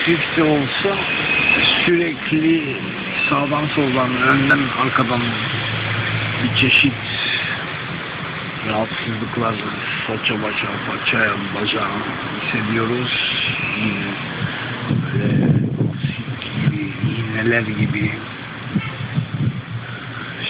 hafif de olsa sürekli sağdan soldan, önden arkadan bir çeşit rahatsızlıklar saça başa, paçaya, bacağa hissediyoruz. Yine böyle gibi, iğneler gibi.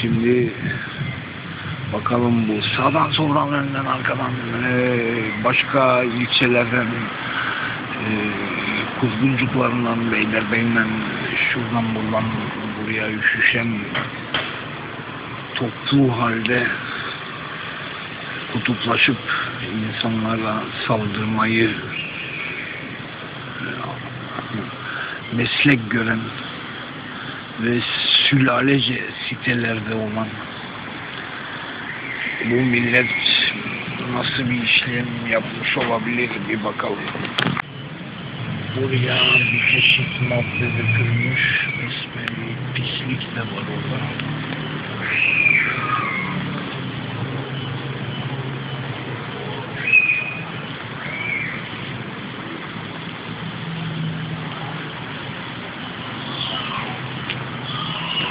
Şimdi bakalım bu sağdan soldan önden arkadan eee, başka ilçelerden kuzguncuklarından beylerbeyinden şuradan buradan buraya üşüşen toplu halde kutuplaşıp insanlara saldırmayı e, meslek gören ve sülalece sitelerde olan bu millet nasıl bir işlem yapmış olabilir bir bakalım. Buraya bir çeşit madde dökülmüş. Besbelli pislik de var orada.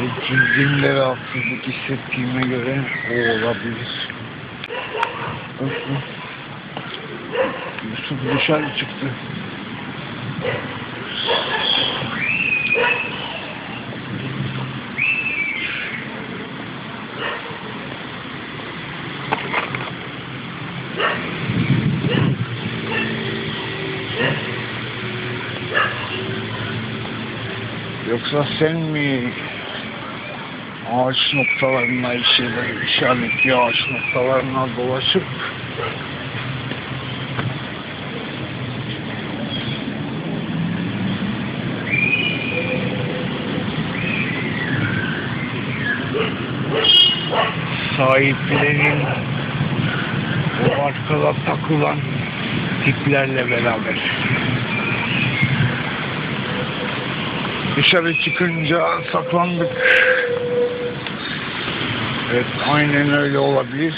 Ve cildimde rahatsızlık hissettiğime göre o olabilir. Yusuf dışarı çıktı. Yoksa sen mi ağaç noktalarına işaret, işaretli ağaç noktalarına dolaşıp sahiplerin o arkada takılan tiplerle beraber dışarı çıkınca saklandık. Evet, aynen öyle olabilir.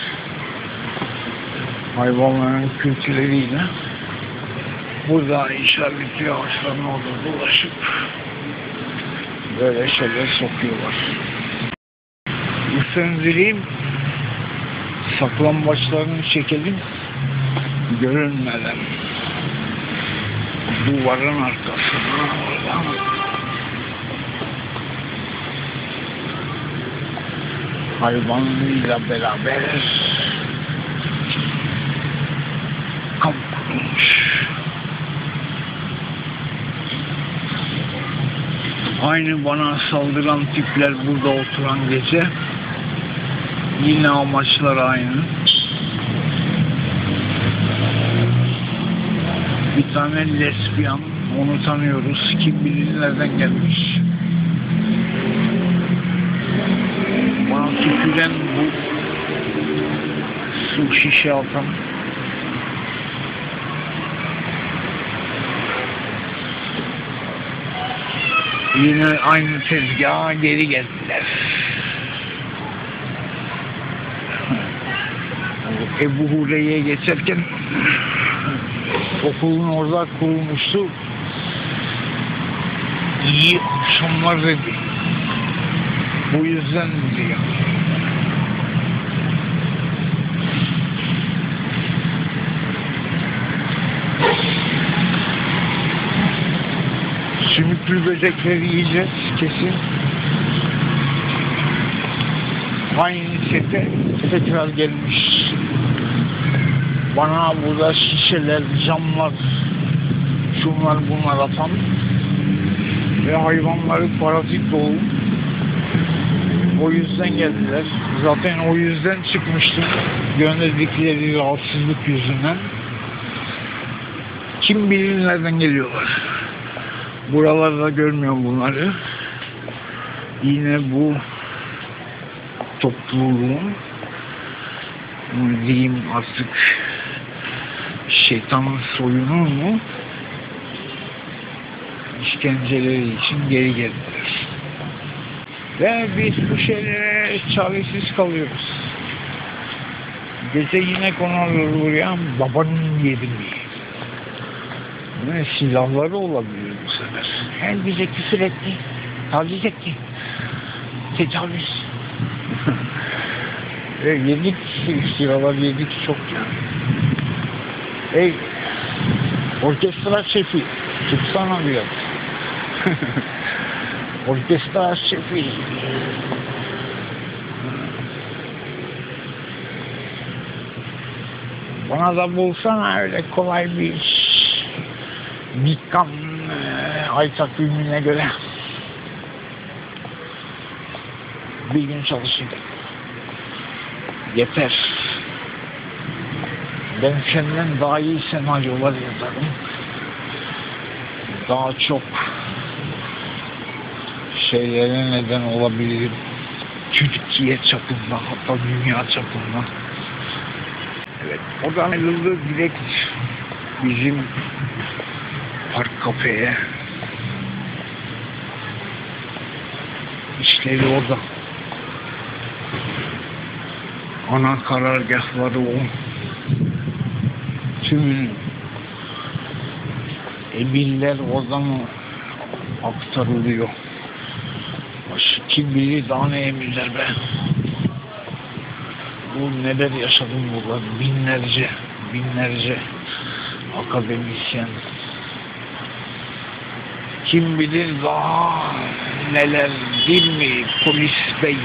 Hayvanların kültürleriyle burada işaretli ağaçların orada dolaşıp böyle şeyler sokuyorlar. Isındırayım, saklambaçlarını çekelim, görünmeden. Duvarın arkasına oradan hayvanıyla beraber kamp kurulmuş. Aynı bana saldıran tipler burada oturan gece yine amaçlar aynı. Bir tane lesbiyan onu tanıyoruz. Kim bilir nereden gelmiş. Bana tüküren bu su şişe atan yine aynı tezgaha geri geldiler. Ebu Hurey'e geçerken okulun orada kurulmuştu. İyi akşamlar dedi. Bu yüzden diyor. Sümüklü böcekleri yiyeceğiz kesin. Aynı sete tekrar gelmiş. Bana burada şişeler, camlar, şunlar bunlar atan ve hayvanları parazit dolu. O yüzden geldiler. Zaten o yüzden çıkmıştım. Gönderdikleri rahatsızlık yüzünden. Kim bilir nereden geliyorlar. Buralarda görmüyorum bunları. Yine bu topluluğun diyeyim artık şeytanın soyunu mu işkenceleri için geri geldiler. Ve biz bu şeylere çaresiz kalıyoruz. Gece yine konuluyor buraya babanın yeri mi? Ve silahları olabilir bu sefer. Hem bize küfür etti. Taciz etti. Tecavüz. E, yedik, silahlar yedik çok ya. Ey, orkestra şefi, çıksana biraz. orkestra şefi. Bana da bulsana öyle kolay bir iş. Dikkan e, Aytak filmine göre. Bir gün çalışayım. Yeter. Ben senden daha iyi senaryolar yazarım. Daha çok şeylere neden olabilirim. Türkiye çapında hatta dünya çapında. Evet, oradan ayrıldı direkt bizim park kafeye. İşleri orada. Ana karargahları o. Tüm emirler oradan aktarılıyor. Baş- Kim bilir daha ne emirler be. Bu neler yaşadım burada. Binlerce, binlerce akademisyen. Kim bilir daha neler değil polis bey.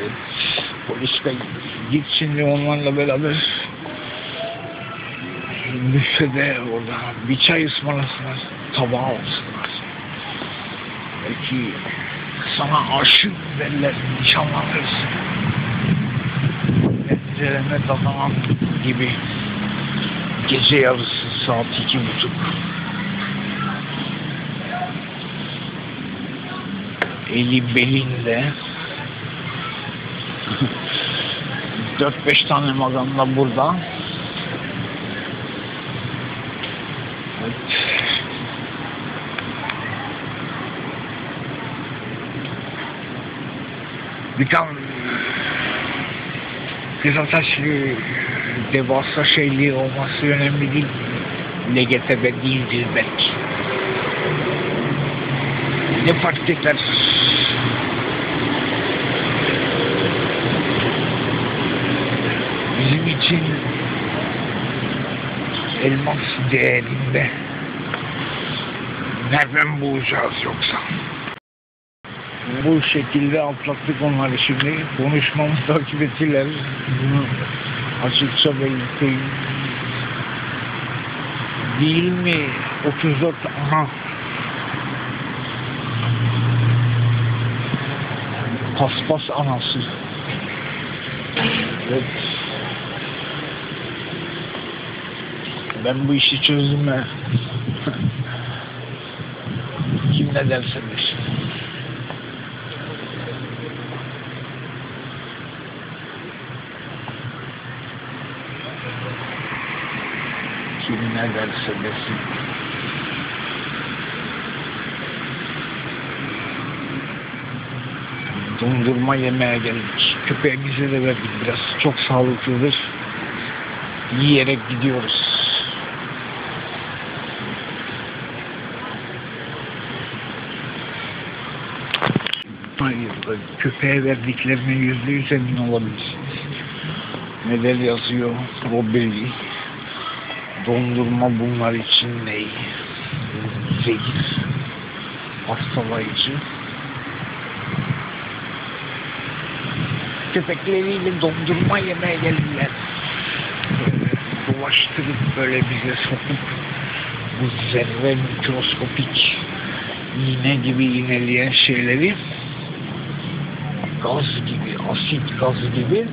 Evet, polis bey git şimdi onlarla beraber büfede orada bir çay ısmarlasınlar, tabağı alsınlar. Belki sana aşık derler, nişanlanırsın. Pencereme dadanan gibi gece yarısı saat iki buçuk. Eli belinde dört beş tane maganda burada. Evet. Bir tane Kızıltaşlı devasa şeyliği olması önemli değil. LGTB değildir belki. Ne fark eder? Bizim için elmas değerinde nereden bulacağız yoksa? Bu şekilde atlattık onları şimdi. Konuşmamı takip ettiler. Bunu açıkça belirteyim. Değil mi? 34 aha. Paspas anası. Evet. Ben bu işi çözdüm ha. Kim ne derse desin. Kim ne derse desin. Dondurma yemeye geldik. Köpeğimize de verdik biraz. Çok sağlıklıdır. Yiyerek gidiyoruz. Köpeğe verdiklerine yüzde yüz emin olabilirsiniz. Neler yazıyor o belli. Dondurma bunlar için ne? Zehir. Hastalayıcı. Köpekleriyle dondurma yemeye geldiler. Böyle dolaştırıp böyle bize sokup bu zerre mikroskopik iğne gibi iğneleyen şeyleri gaz gibi, asit gaz gibi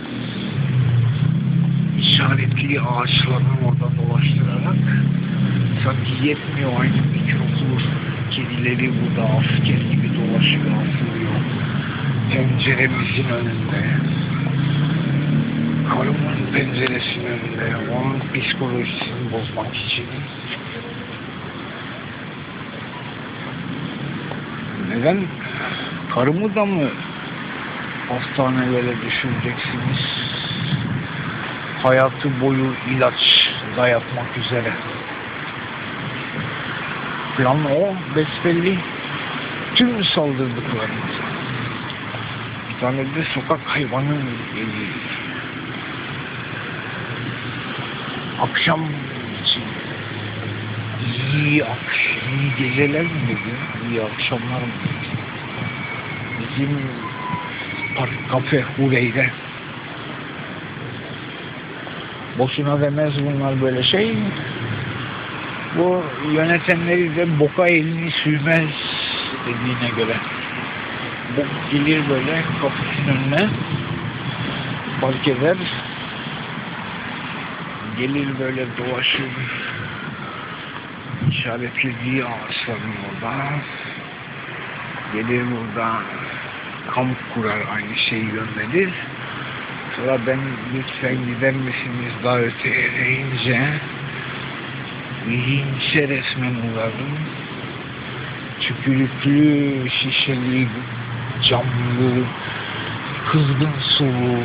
işaretli ağaçların orada dolaştırarak sanki yetmiyor aynı mikroplu kedileri burada asker gibi dolaşıyor, asılıyor. Penceremizin önünde. Karımın penceresinin önünde. Onun psikolojisini bozmak için. Neden karımı da mı hastanelere düşüreceksiniz? Hayatı boyu ilaç dayatmak üzere. Plan o besbelli. Tüm saldırdıklarımıza. Bir tane de sokak hayvanı geliyor. Akşam için iyi, ak iyi geceler mi dedi? İyi akşamlar mı dedi? Bizim park kafe Hureyre. Boşuna demez bunlar böyle şey. Bu yönetenleri de boka elini sürmez dediğine göre. Bok gelir böyle kapısının önüne park eder. Gelir böyle dolaşır işaretlediği ağaçların orada gelir burada kamp kurar aynı şeyi gönderir sonra ben lütfen gider misiniz daha öteye deyince linçe resmen uğradım tükürüklü şişeli camlı kızgın sulu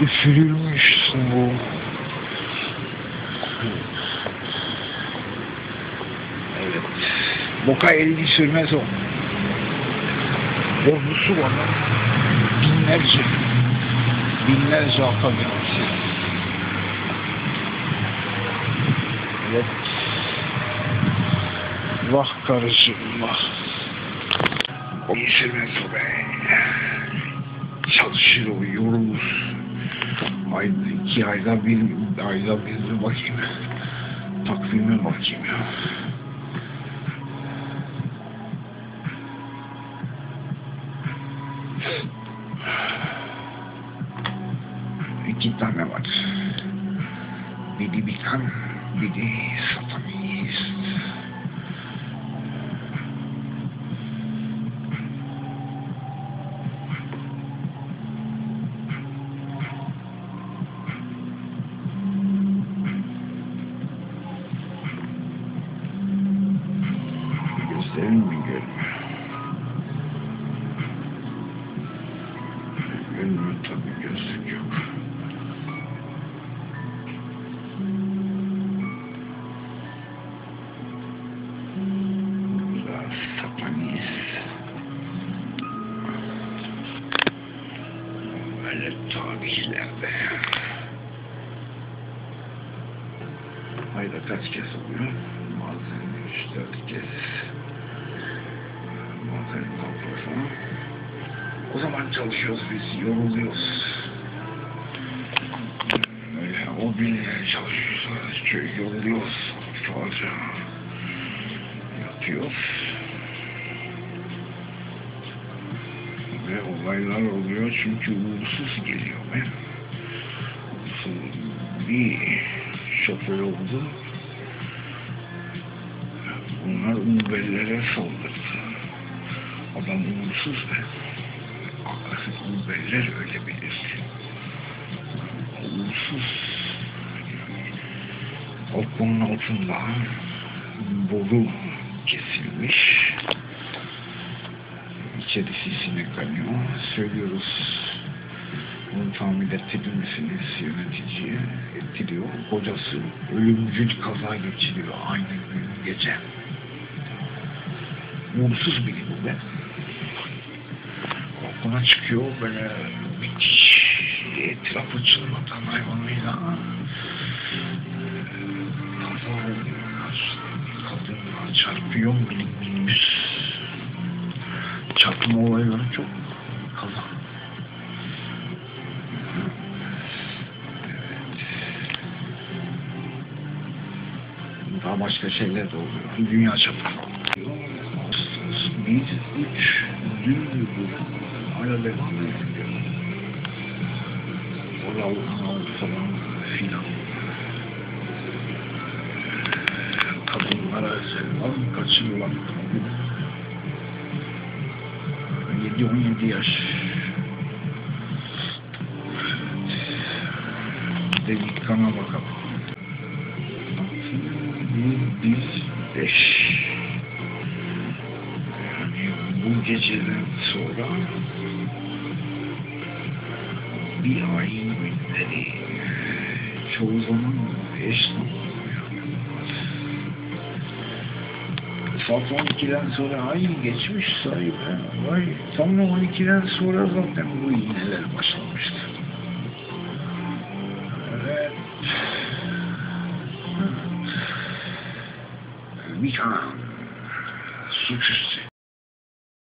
üfürülmüş sulu Evet. Boka elini sürmez o. Ordusu var. Binlerce. Binlerce akabinası. Evet. Vah karıcığım vah. Sürmez o be. Çalışır o yorulur. Ay, iki ayda bir ayda bir bakayım. Takvime bakayım ya. İki tane var. Biri bikan, kaç kez oluyor? Bazen üç dört kez. Bazen daha fazla. O zaman çalışıyoruz biz, yoruluyoruz. Öyle o gün çalışıyoruz, çok yoruluyoruz. Sadece yatıyoruz. Ve olaylar oluyor çünkü uğursuz geliyor be. Uğursuz bir şoför oldu. Bunlar Uber'lere saldırdı. Adam uğursuz be. Uber'ler öyle bilir. Uğursuz. Okulun altında boru kesilmiş. İçerisi sinek kanıyor. Söylüyoruz. Bunu tamir ettirir misiniz yöneticiye? Ettiriyor. Kocası ölümcül kaza geçiriyor aynı gün gece. Uğursuz biri bu be. Balkona çıkıyor böyle müthiş etrafı çınlatan hayvanıyla kaza oluyor. Kadınlar çarpıyor minik minibüs. Çarpma olayları çok kaza. Evet. Daha başka şeyler de oluyor. Dünya çapında oluyor. Biz üç ediyor. Oral, anal falan filan. Kadınlara var. Kaçırılan kadın. 7-17 yaş. Bir de bir kana bakalım. Bir, bir. Geceden sonra bir ay günleri çoğu zaman eş Saat 12'den sonra ay geçmiş sahibi. Vay tam 12'den sonra zaten bu iğneler başlamıştı. Evet. Bir an suçüstü